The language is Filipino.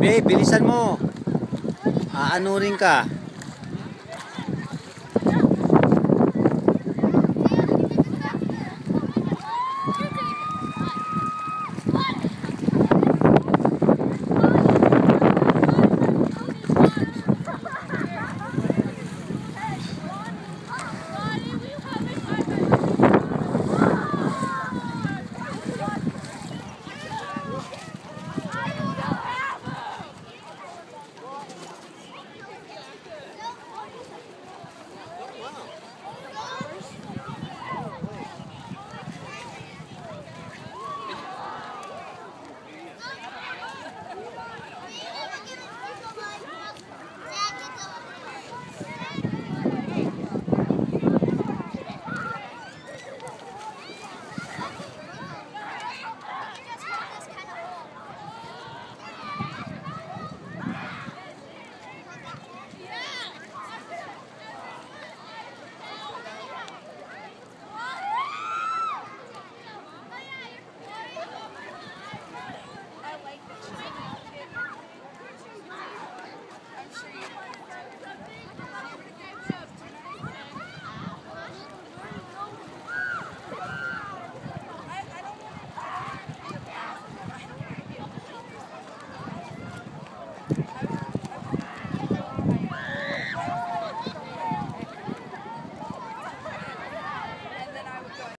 Babe, bilisan mo. Aano rin ka.